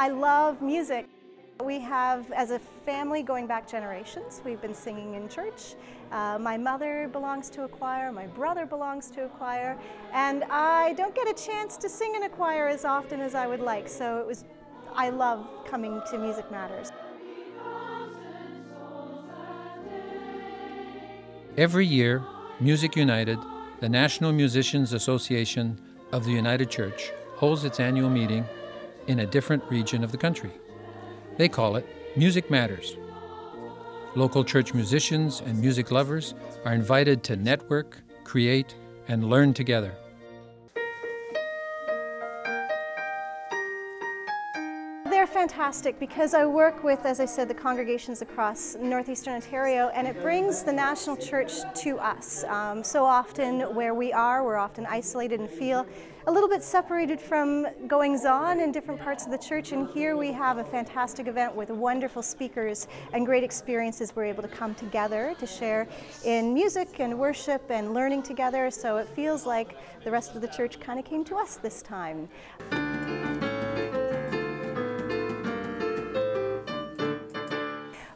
I love music. We have, as a family, going back generations, we've been singing in church. Uh, my mother belongs to a choir, my brother belongs to a choir, and I don't get a chance to sing in a choir as often as I would like, so it was, I love coming to Music Matters. Every year, Music United, the National Musicians Association of the United Church, holds its annual meeting in a different region of the country. They call it Music Matters. Local church musicians and music lovers are invited to network, create, and learn together. Fantastic because I work with, as I said, the congregations across northeastern Ontario, and it brings the national church to us. Um, so often, where we are, we're often isolated and feel a little bit separated from goings on in different parts of the church. And here we have a fantastic event with wonderful speakers and great experiences. We're able to come together to share in music and worship and learning together. So it feels like the rest of the church kind of came to us this time.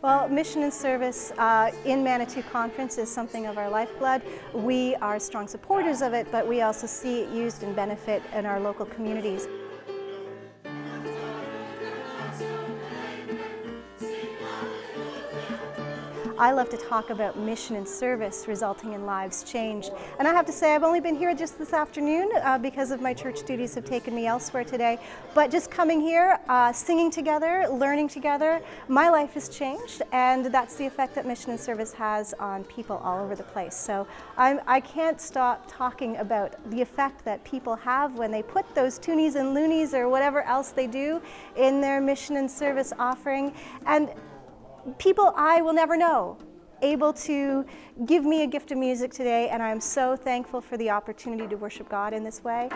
Well, mission and service uh, in Manitou Conference is something of our lifeblood. We are strong supporters of it, but we also see it used and benefit in our local communities. I love to talk about mission and service resulting in lives changed. And I have to say, I've only been here just this afternoon uh, because of my church duties have taken me elsewhere today. But just coming here, uh, singing together, learning together, my life has changed. And that's the effect that mission and service has on people all over the place. So I'm, I can not stop talking about the effect that people have when they put those toonies and loonies or whatever else they do in their mission and service offering. And people I will never know able to give me a gift of music today, and I'm so thankful for the opportunity to worship God in this way.